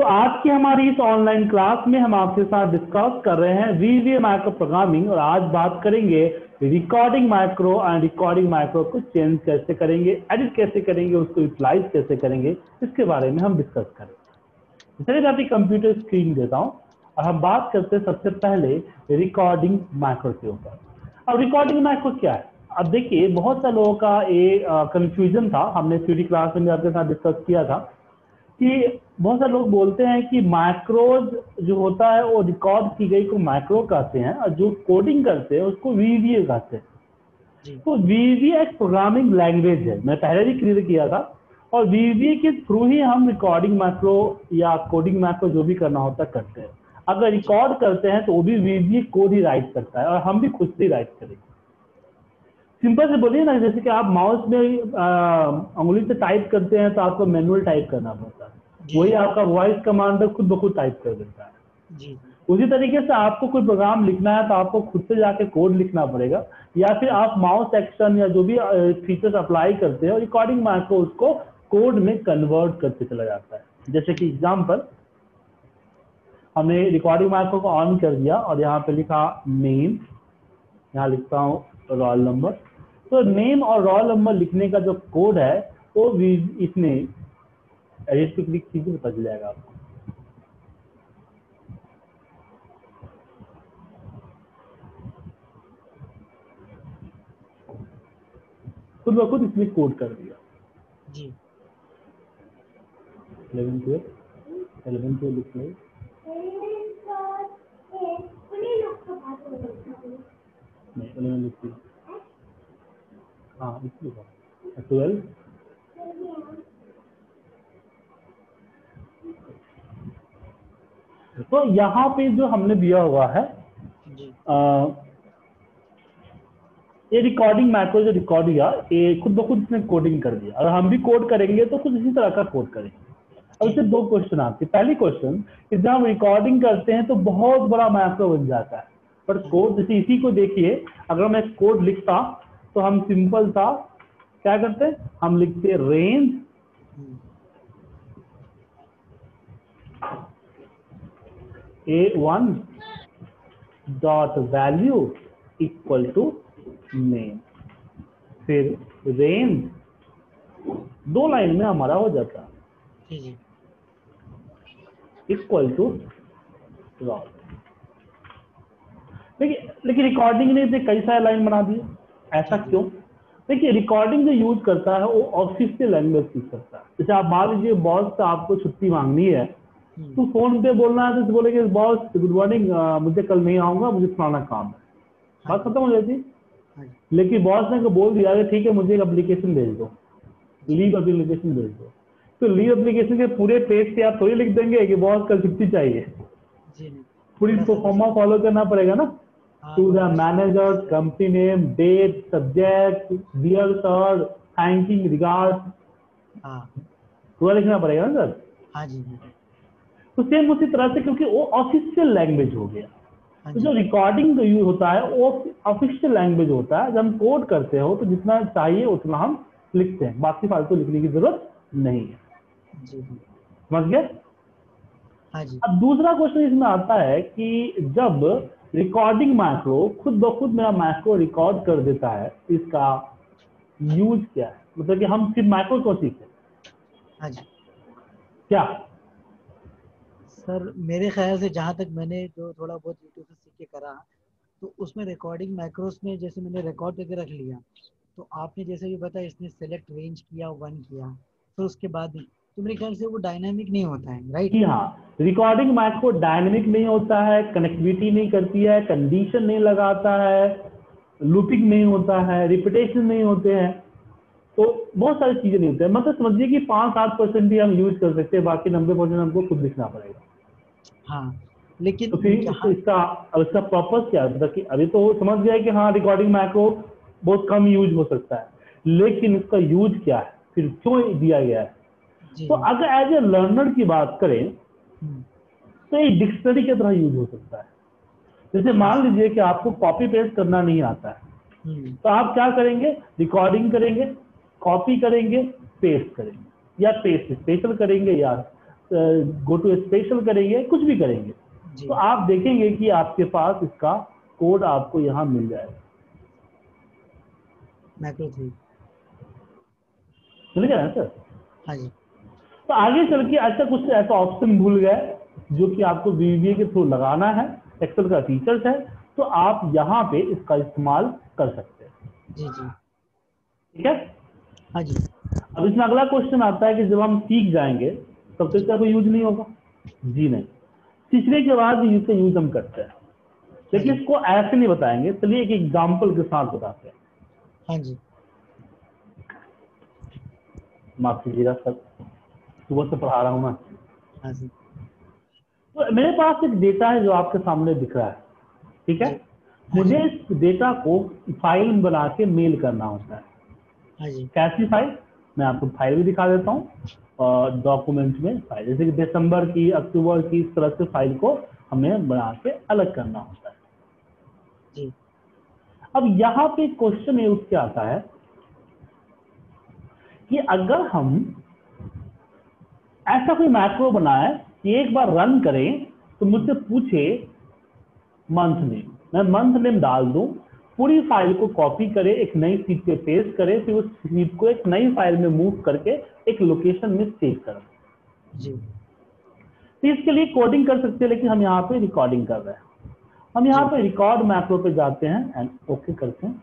तो आज की हमारी इस ऑनलाइन क्लास में हम आपके साथ डिस्कस कर रहे हैं वीवीए माइक्रो प्रोग्रामिंग और आज बात करेंगे recording micro and recording micro को चेंज कैसे करेंगे एडिट कैसे करेंगे, उसको यूटिलाइज कैसे करेंगे, इसके बारे में हम डिस्कस करेंगे। चलिए मैं अपनी कंप्यूटर स्क्रीन देता हूँ, और हम बात करते हैं सबसे पहले रिकॉर्डिंग माइक्रो के ऊपर। अब रिकॉर्डिंग माइक्रो क्या है? अब देखिए, बहुत सारे लोगों का ये कंफ्यूजन था। हमने थ्योरी क्लास में आपके साथ डिस्कस किया था। कि बहुत सारे लोग बोलते हैं कि माइक्रोज जो होता है वो रिकॉर्ड की गई को माइक्रो कहते हैं और जो कोडिंग करते हैं उसको वीवीए कहते हैं। तो वीवीए एक प्रोग्रामिंग लैंग्वेज है। मैं पहले भी क्लियर किया था और वीवीए के थ्रू ही हम रिकॉर्डिंग माइक्रो या कोडिंग माइक्रो जो भी करना होता है करते हैं। अगर रिकॉर्ड करते हैं तो वो भी वीवीए कोड ही राइट करता है और हम भी खुद से राइट करेंगे। सिंपल से बोलिए ना जैसे कि आप माउस में उंगली से टाइप करते हैं तो आपको मैनुअल टाइप करना पड़ता है। वही आपका वॉइस कमांडर खुद ब खुद टाइप कर देता है। जी। उसी तरीके से आपको कोई प्रोग्राम लिखना है तो आपको खुद से जाके कोड लिखना पड़ेगा या फिर आप माउस एक्शन या जो भी फीचर्स अप्लाई करते हैं रिकॉर्डिंग माइक्रो उसको कोड में कन्वर्ट करते चला जाता है। जैसे कि एग्ज़ाम्पल हमने रिकॉर्डिंग माइक्रो को ऑन कर दिया और यहाँ पे लिखा नेम यहाँ लिखता हूँ रोल नंबर तो नेम और रोल नंबर लिखने का जो कोड है वो भी इसमें एडिट पे क्लिक कीजिए पता चल जाएगा आपको। खुद ब खुद इसमें कोड कर दिया। जी। इलेवन ट्वेल्व इलेवन ट्वेल्व लिख लो। नहीं इलेवन लिख हाँ इसलिए ट्वेल्व तो यहाँ पे जो हमने दिया हुआ है आ, ये रिकॉर्डिंग मैक्रो जो रिकॉर्ड किया ये खुद ब खुद इसने कोडिंग कर दिया। अगर हम भी कोड करेंगे तो कुछ इसी तरह का कोड करेंगे। अब इससे दो क्वेश्चन आते हैं पहली क्वेश्चन कि जब हम रिकॉर्डिंग करते हैं तो बहुत बड़ा मैक्रो बन जाता है। पर कोड जैसे इसी को देखिए अगर मैं कोड लिखता तो हम सिंपल था क्या करते हम लिखते range A one dot value equal to name फिर रेंज दो लाइन में हमारा हो जाता इक्वल टू रॉ देखिए लेकिन रिकॉर्डिंग ने कई सारे लाइन बना दिए। ऐसा क्यों? देखिए रिकॉर्डिंग जो यूज़ करता है वो ऑफिशियल लैंग्वेज यूज़ करता है। जैसे आप मान लीजिए बॉस से आपको छुट्टी मांगनी है हम्म। तो फ़ोन पे बोलना है तो बोलेंगे बॉस गुड मॉर्निंग मुझे कल नहीं आऊँगा मुझे फलाना काम है। हाँ बात खत्म हो जाती। हाँ लेकिन बॉस ने बोल दिया ठीक है मुझे एक अप्लीकेशन भेज दो। लीव अप्लीकेशन भेज दो। तो लीव एप्लीकेशन के पूरे पेज से आप थोड़ी लिख देंगे कि बॉस कल छुट्टी चाहिए। पूरी फॉर्मा फॉलो करना पड़ेगा ना? To the manager, company name, date, subject, dear sir, thanking, regards. हाँ। पूरा लिखना पड़ेगा ना सर? हाँ जी तो सेम उसी तरह से क्योंकि वो ऑफिशियल लैंग्वेज हो गया। हाँ तो जो रिकॉर्डिंग जो यूज़ होता है वो ऑफिशियल लैंग्वेज होता है। जब हम कोड करते हो तो जितना चाहिए उतना हम लिखते हैं। बाकी फालतू लिखने की ज़रूरत नहीं है। समझ गए? हाँ जी। अब दूसरा क्वेश्चन इसमें आता है कि जब रिकॉर्डिंग माइक्रो खुद ब खुद मेरा माइक्रो रिकॉर्ड कर देता है इसका यूज़ क्या है? मतलब कि हम सिर्फ़ माइक्रो को सीखे। हाँ जी। क्या? सर मेरे ख्याल से जहाँ तक मैंने जो थोड़ा बहुत यूट्यूब से सीख के करा तो उसमें रिकॉर्डिंग माइक्रोस में जैसे मैंने रिकॉर्ड करके रख लिया तो आपने जैसे भी बताया इसने सेलेक्ट रेंज किया वन किया फिर तो उसके बाद तो मेरे ख्याल से वो डायनामिक नहीं होता है राइट जी हाँ रिकॉर्डिंग माइक्रो डायनामिक नहीं होता है कनेक्टिविटी नहीं करती है कंडीशन नहीं लगाता है लूपिंग नहीं होता है रिपीटेशन नहीं होते हैं। तो बहुत सारी चीज़ें नहीं होती है। मतलब समझिए कि पाँच सात परसेंट भी हम यूज़ कर सकते हैं बाकी नब्बे परसेंट हमको खुद लिखना पड़ेगा। हाँ लेकिन तो फिर इसका अब इसका पर्पज क्या है? मतलब कि अभी तो समझ गया कि हाँ रिकॉर्डिंग माइक्रो बहुत कम यूज़ हो सकता है। लेकिन इसका यूज़ क्या है? फिर क्यों दिया गया है? तो अगर एज ए लर्नर की बात करें हम्म। तो ये डिक्शनरी की तरह यूज़ हो सकता है। जैसे मान लीजिए कि आपको कॉपी पेस्ट करना नहीं आता है। हम्म। तो आप क्या करेंगे? रिकॉर्डिंग करेंगे कॉपी करेंगे पेस्ट करेंगे। या पेस्ट स्पेशल करेंगे या गो टू स्पेशल करेंगे कुछ भी करेंगे। तो आप देखेंगे कि आपके पास इसका कोड आपको यहाँ मिल जाएगा। मैक्रो थ्री मिल गया सर हाँ जी। तो आगे चल के ऐसा कुछ ऐसा ऑप्शन भूल गए जो कि आपको VBA के थ्रू लगाना है एक्सेल का फीचर्स है तो आप यहाँ पे इसका इस्तेमाल कर सकते हैं। जी जी। ठीक है? हाँ जी। अब इसमें अगला क्वेश्चन आता है कि जब हम सीख जाएँगे तब तो इसका कोई यूज़ नहीं होगा। जी नहीं। सीखने के बाद इसका यूज़ हम करते हैं। लेकिन इसको ऐसे नहीं बताएँगे चलिए एक एग्ज़ाम्पल के साथ बताते हैं। हाँ जी। माफ़ कीजिएगा सर। सुबह से पढ़ा रहा हूँ मैं। हाँ जी। तो मेरे पास एक डेटा है जो आपके सामने दिख रहा है ठीक है? मुझे इस डेटा को फ़ाइल बना के मेल करना होता है। हाँ जी। कैसी फ़ाइल मैं आपको फ़ाइल भी दिखा देता हूँ और डॉक्यूमेंट में फ़ाइल जैसे कि दिसंबर की अक्टूबर की इस तरह से फ़ाइल को हमें बना के अलग करना होता है। जी। अब यहाँ पे क्वेश्चन ये उठ के आता है कि अगर हम ऐसा कोई मैक्रो बनाए कि एक बार रन करें तो मुझसे पूछे मंथ नेम मैं मंथ नेम डाल दूँ पूरी फ़ाइल को कॉपी करे एक नई सीट पे पेस्ट करे फिर उस सीट को एक नई फ़ाइल में मूव करके एक लोकेशन में सेव करें। जी। तो इसके लिए कोडिंग कर सकते हैं लेकिन हम यहाँ पे रिकॉर्डिंग कर रहे हैं। हम यहाँ पे रिकॉर्ड मैक्रो पे जाते हैं एंड ओके करते हैं।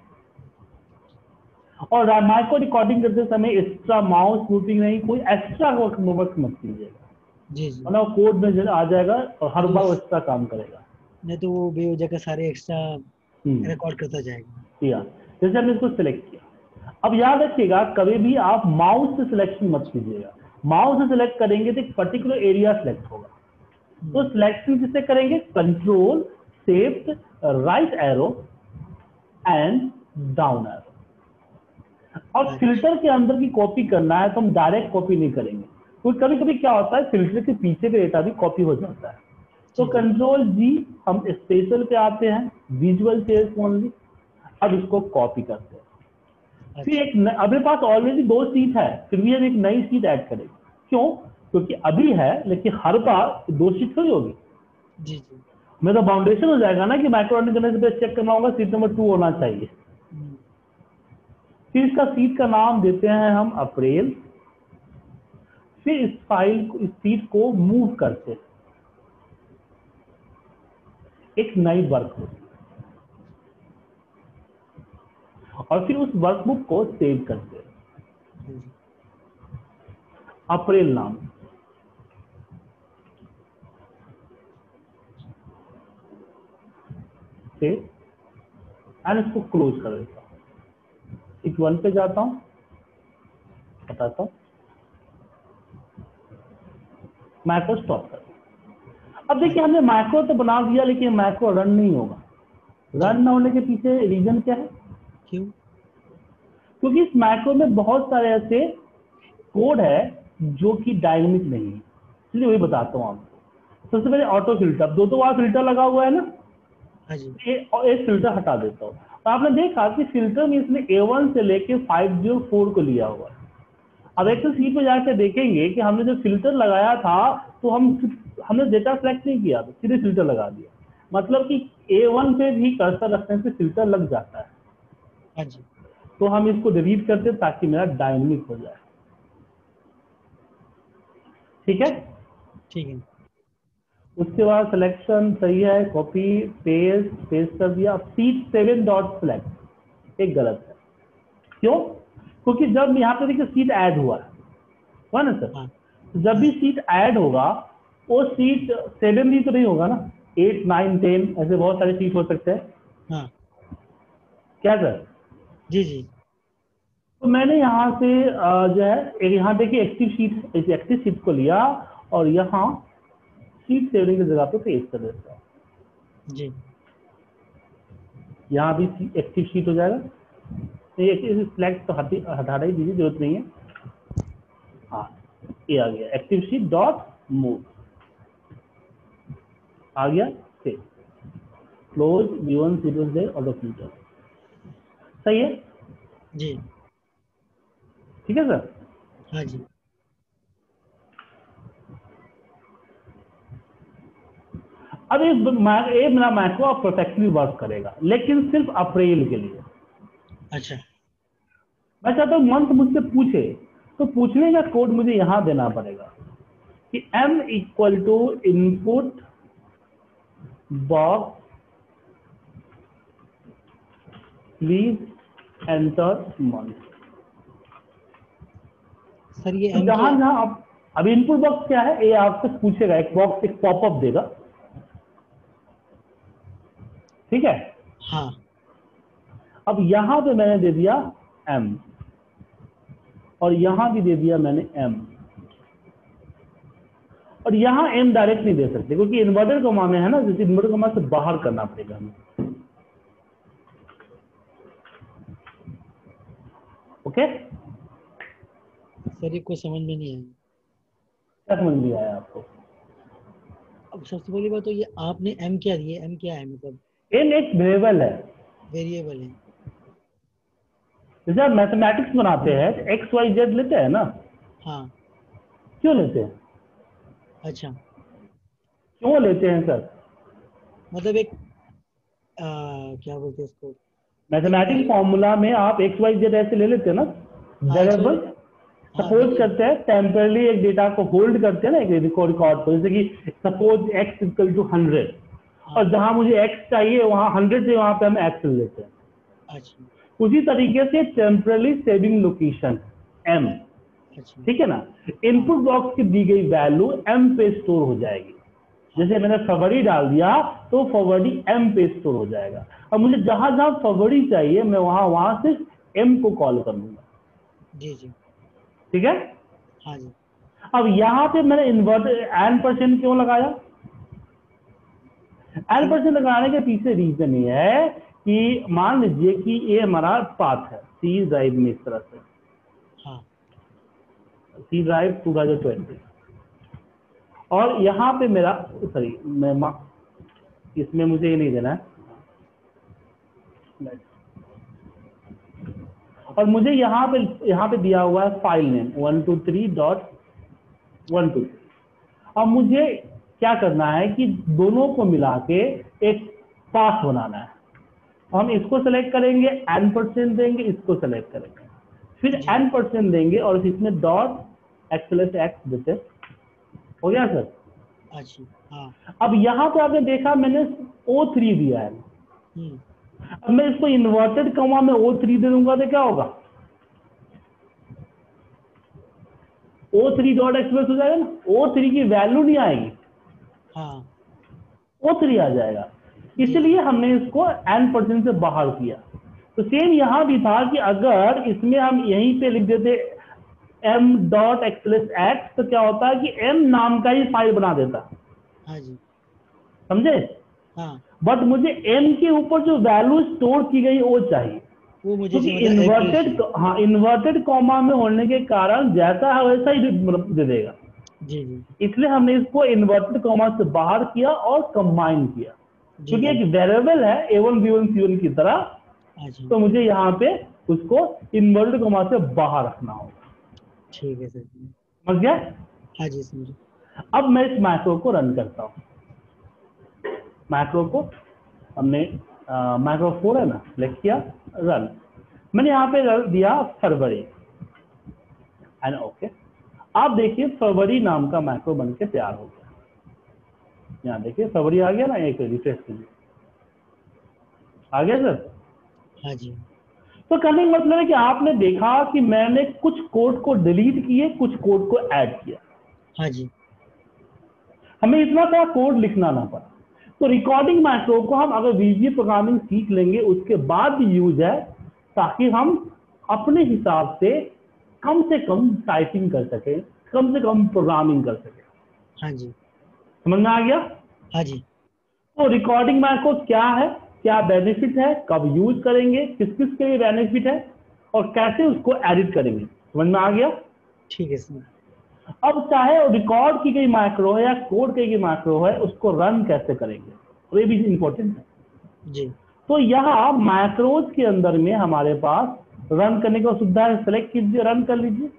और माइक्रो रिकॉर्डिंग करते समय एक्स्ट्रा माउस मूविंग नहीं कोई एक्स्ट्रा वर्क वर्क मत कीजिएगा। जी जी। मतलब कोड में आ जाएगा और हर बार एक्स्ट्रा काम करेगा। नहीं तो वो बेवजह का सारे एक्स्ट्रा हम्म, रिकॉर्ड करता जाएगा। किया। जैसे हमने इसको सिलेक्ट किया। अब याद रखिएगा कभी भी आप माउस से सिलेक्शन मत कीजिएगा। माउस से सिलेक्ट करेंगे तो एक पर्टिकुलर एरिया सिलेक्ट होगा। तो सिलेक्शन किससे करेंगे control shift right arrow and down arrow और फ़िल्टर के अंदर की कॉपी करना है तो हम डायरेक्ट कॉपी नहीं करेंगे। क्योंकि कभी कभी क्या होता है फ़िल्टर के पीछे का डेटा भी कॉपी हो जाता है। तो कंट्रोल जी हम स्पेशल पे आते हैं विजुअल चेयर्स ओनली अब इसको कॉपी करते हैं। फिर एक न- अपने पास ऑलरेडी दो सीट है फिर भी हम एक नई सीट ऐड करेंगे। क्यों? क्योंकि अभी है लेकिन हर बार दो सीट थोड़ी होगी। जी जी। मैं तो बाउंडेशन हो जाएगा ना कि माइक्रो करने से चेक करना होगा सीट नंबर टू होना चाहिए। फिर इसका सीट का नाम देते हैं हम अप्रैल। फिर इस फ़ाइल को, इस सीट को मूव करते एक नई वर्कबुक और फिर उस वर्कबुक को सेव करते अप्रैल नाम। से एंड इसको क्लोज कर देता एक वन पे जाता हूँ। बताता हूँ। मैक्रो स्टॉप कर। अब देखिए हमने मैक्रो तो बना दिया लेकिन मैक्रो रन नहीं होगा। रन न होने के पीछे रीजन क्या है? क्यों? क्योंकि इस मैक्रो में बहुत सारे ऐसे कोड है जो कि डायनेमिक नहीं है। इसलिए वही बताता हूँ आपको। सबसे पहले ऑटो फ़िल्टर दो दो बार फ़िल्टर लगा हुआ है ना? हाँ ये और एक फ़िल्टर हटा देता हूँ। तो आपने देखा कि फ़िल्टर में इसने ए वन से लेके फाइव ज़ीरो फोर को लिया हुआ है। अब एक्सेल सीट पे जाकर देखेंगे कि हमने जो फ़िल्टर लगाया था तो हम हमने डेटा सेलेक्ट नहीं किया तो सीधे फ़िल्टर लगा दिया। मतलब कि ए वन पे भी कर्सर रखने से फ़िल्टर लग जाता है। हाँ जी। तो हम इसको डिलीट करते ताकि मेरा डायनेमिक हो जाए। ठीक है? ठीक है। उसके बाद सिलेक्शन सही है कॉपी पेस्ट पेस्ट कर दिया। सीट सेवन डॉट सिलेक्ट एक गलत है। क्यों? क्योंकि जब यहाँ पे देखिए सीट ऐड हुआ है। ना सर हाँ। जब भी सीट ऐड होगा वो सीट सेवन भी तो नहीं होगा ना? एट नाइन टेन ऐसे बहुत सारे सीट हो सकते हैं। हाँ। क्या सर जी जी। तो मैंने यहाँ से जो है यहाँ देखिए एक्टिव सीट इस एक्टिव सीट को लिया और यहाँ शीट सेवरिंग की जगह पे पेस्ट कर देता हूँ। जी। यहाँ भी एक्टिव शीट हो जाएगा। ये सिलेक्ट तो हटा ही दीजिए ज़रूरत नहीं है। हाँ ये आ गया। एक्टिव शीट डॉट मूव आ गया फिर क्लोज वन सीक्वेंस है ऑटो फ़िल्टर सही है? जी। ठीक है सर हाँ जी। अब इस ये मेरा मैक्रो प्रोटेक्टिव वर्क करेगा लेकिन सिर्फ़ अप्रैल के लिए। अच्छा। मैं चाहता हूँ मंथ मुझसे पूछे तो पूछने का कोड मुझे यहाँ देना पड़ेगा कि m equal to input box please enter month sir ये जहाँ जहाँ आप अभी इनपुट बॉक्स क्या है? ये आपसे पूछेगा एक बॉक्स एक पॉपअप देगा। ठीक है? हाँ। अब यहाँ पे मैंने दे दिया m और यहाँ भी दे दिया मैंने m और यहाँ m डायरेक्ट नहीं दे सकते क्योंकि इन्वर्टर कोमा में है ना जैसे इन्वर्टर कोमा से बाहर करना पड़ेगा हमें। ओके? सर ये कुछ समझ में नहीं आया। क्या समझ में आया आपको? अब सबसे पहली बात तो ये आपने M क्या दिया? M क्या है मतलब? M एक वेरिएबल है। वेरिएबल है। आप मैथमेटिक्स बनाते हैं तो एक्स वाई जेड लेते हैं ना? हाँ। क्यों लेते हैं? अच्छा। क्यों लेते हैं सर? मतलब एक आ, क्या बोलते हैं इसको मैथमेटिक्स फॉर्मूला में आप एक्स वाई जेड ऐसे ले लेते हैं ना? वेरिएबल हाँ, सपोज़ करते हैं टेम्परली एक डेटा को होल्ड करते हैं ना एक रिकॉर्ड रिकॉर्ड पर जैसे कि suppose X equal to hundred और जहाँ मुझे एक्स चाहिए वहाँ हंड्रेड से वहाँ पे हम एक्स लेते हैं। अच्छा। उसी तरीके से टेम्परली सेविंग लोकेशन एम ठीक है ना? इनपुट बॉक्स की दी गई वैल्यू एम पे स्टोर हो जाएगी। जैसे मैंने फरवरी डाल दिया तो फरवरी एम पे स्टोर हो जाएगा। अब मुझे जहाँ जहाँ फरवरी चाहिए मैं वहाँ वहाँ से एम को कॉल कर लूँगा। जी जी। ठीक है? हाँ जी। अब यहाँ पे मैंने इन्वर्टर एन परसेंट क्यों लगाया? एन परसेंट लगाने के पीछे रीजन ये है कि मान लीजिए कि ये हमारा पाथ है सी ड्राइव में इस तरह से। हाँ। सी ड्राइव 2020 और यहाँ पे मेरा सॉरी मैं इसमें मुझे ये नहीं देना है। और मुझे यहाँ पे यहाँ पे दिया हुआ है file name one two three dot one two अब मुझे क्या करना है कि दोनों को मिला के एक पास बनाना है। हम इसको सेलेक्ट करेंगे एन परसेंट देंगे इसको सेलेक्ट करेंगे। फिर एन परसेंट देंगे और इसमें डॉट एक्सलेस एक्स देते हो गया सर अच्छा हाँ। अब यहाँ पे आपने देखा मैंने ओ थ्री दिया है। हम्म। अब मैं इसको इन्वर्टेड कमा में ओ थ्री दे दूँगा तो क्या होगा? ओ थ्री डॉट एक्सप्रेस हो जाएगा ना? ओ थ्री की वैल्यू नहीं आएगी। हाँ। ओ थ्री आ जाएगा। इसलिए हमने इसको एन परसेंट से बाहर किया। तो सेम यहाँ भी था कि अगर इसमें हम यहीं पे लिख देते एम डॉट एक्सप्रेस एक्स तो क्या होता है कि एम नाम का ही फ़ाइल बना देता। हाँ जी। समझे? हाँ। बट मुझे एम के ऊपर जो वैल्यू स्टोर की गई वो चाहिए। वो मुझे क्योंकि मतलब इन्वर्टेड हाँ इन्वर्टेड कॉमा में होने के कारण जैसा है वैसा ही दे देगा। जी जी। इसलिए हमने इसको इन्वर्टेड कॉमा से बाहर किया और कंबाइन किया। क्योंकि एक वेरिएबल है A one B one C one की तरह। अच्छा। तो मुझे यहाँ पे उसको इन्वर्टेड कॉमा से बाहर रखना होगा। ठीक है सर। समझ गया? हाँ जी समझे। अब मैं इस मैक्रो को रन करता हूँ। मैक्रो को हमने मैक्रो फोर है ना सेलेक्ट किया रन मैंने यहाँ पे रन दिया फरवरी एंड ओके आप देखिए फरवरी नाम का मैक्रो बन के तैयार हो गया। यहाँ देखिए फरवरी आ गया ना एक रिफ्रेश कीजिए आ गया सर हाँ जी। तो कहने का मतलब है कि आपने देखा कि मैंने कुछ कोड को डिलीट किए कुछ कोड को ऐड किया। हाँ जी। हमें इतना सारा कोड लिखना ना पड़ा। तो रिकॉर्डिंग मैक्रो को हम अगर वीजीए प्रोग्रामिंग सीख लेंगे उसके बाद भी यूज़ है ताकि हम अपने हिसाब से कम से कम टाइपिंग कर सके कम से कम प्रोग्रामिंग कर सके। हाँ जी। समझ में आ गया? हाँ जी। तो रिकॉर्डिंग मैक्रो क्या है क्या बेनिफिट है कब यूज़ करेंगे किस किस के लिए बेनिफिट है और कैसे उसको एडिट करेंगे। समझ में आ गया? ठीक है सर। अब चाहे रिकॉर्ड की गई माइक्रो है या कोड की गई माइक्रो है उसको रन कैसे करेंगे? तो ये भी इम्पोर्टेंट है। जी। तो यहाँ माइक्रोज के अंदर में हमारे पास रन करने की सुविधा है सेलेक्ट कीजिए रन कर लीजिए।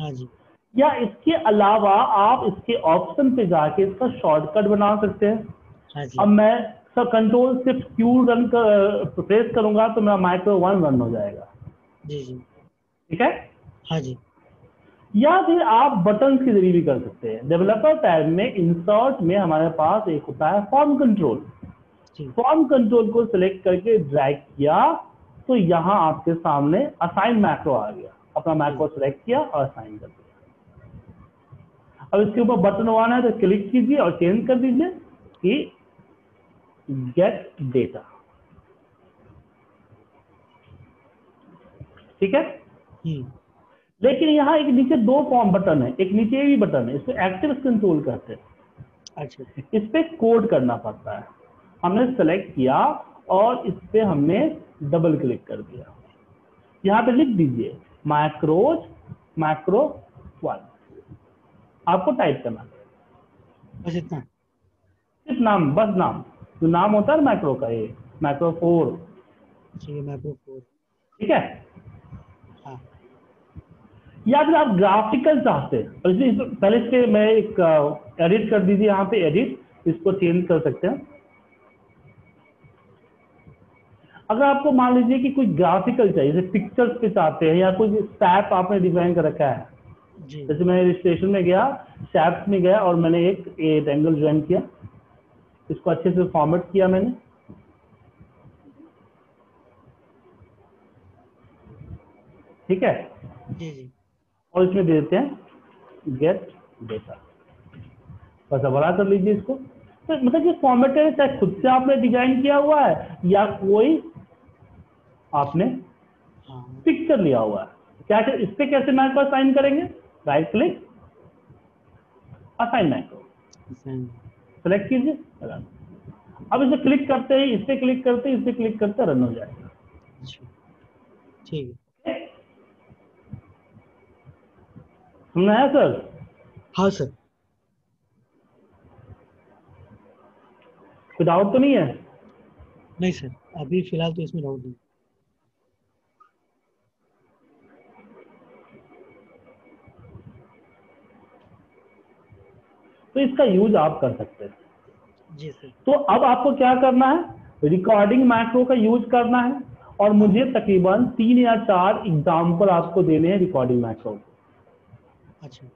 हाँ जी। या इसके अलावा आप इसके ऑप्शन पे जाके इसका शॉर्टकट बना सकते हैं। हाँ जी। अब मैं सर कंट्रोल सिर्फ़ क्यू रन कर प्रेस करूँगा तो मेरा माइक्रो वन रन हो जाएगा। जी जी। ठीक है? हाँ जी। या फिर आप बटन के ज़रिए भी कर सकते हैं। डेवलपर टैब में इंसर्ट में हमारे पास एक होता है फॉर्म कंट्रोल फॉर्म कंट्रोल को सिलेक्ट करके ड्रैग किया। तो यहाँ आपके सामने असाइन मैक्रो आ गया। अपना मैक्रो सिलेक्ट किया और असाइन कर दिया। अब इसके ऊपर बटन वन है तो क्लिक कीजिए और चेंज कर दीजिए कि गेट डेटा ठीक है? हम्म। लेकिन यहाँ एक नीचे दो फॉर्म बटन है। एक नीचे भी बटन है। इसको एक्टिव कंट्रोल कहते हैं। अच्छा। इस पे कोड करना पड़ता है। हमने सेलेक्ट किया और इस पे हमने डबल क्लिक कर दिया। यहाँ पे लिख दीजिए माइक्रोज माइक्रो वन आपको टाइप करना बस इतना। सिर्फ़ नाम बस नाम। जो नाम होता है माइक्रो का ये माइक्रो फोर मैक्रो फोर ठीक है? हाँ। या फिर आप ग्राफिकल चाहते हैं। पहले इसके मैं एक एडिट कर दीजिए यहाँ पे एडिट इसको चेंज कर सकते हैं। अगर आपको मान लीजिए कि कोई ग्राफिकल चाहिए जैसे पिक्चर्स पे चाहते हैं या कोई स्टैप आपने डिज़ाइन कर रखा है। जी। जैसे मैं रजिस्ट्रेशन में गया शैप्स में गया और मैंने एक एट एंगल ज्वाइन किया। इसको अच्छे से फॉर्मेट किया मैंने। ठीक है? जी जी। और इसमें दे देते हैं गेट डेटा बस अब बड़ा कर लीजिए इसको। तो मतलब कि फॉर्मेटेड है चाहे खुद से आपने डिज़ाइन किया हुआ है या कोई आपने पिक्चर लिया हुआ है। क्या इस पे कैसे मैक्रो असाइन करेंगे? Right click assign macro select कीजिए रन अब इसे क्लिक करते ही इस पे क्लिक करते ही इस पे क्लिक करते रन हो जाएगा। अच्छा। ठीक है। सुनना है सर हाँ सर कोई डाउट तो नहीं है? नहीं सर अभी फ़िलहाल तो इसमें डाउट नहीं तो इसका यूज़ आप कर सकते हैं। जी सर। तो अब आपको क्या करना है? रिकॉर्डिंग मैक्रो का यूज़ करना है और मुझे तकरीबन तीन या चार एग्ज़ाम्पल आपको देने हैं रिकॉर्डिंग मैक्रो अच्छा।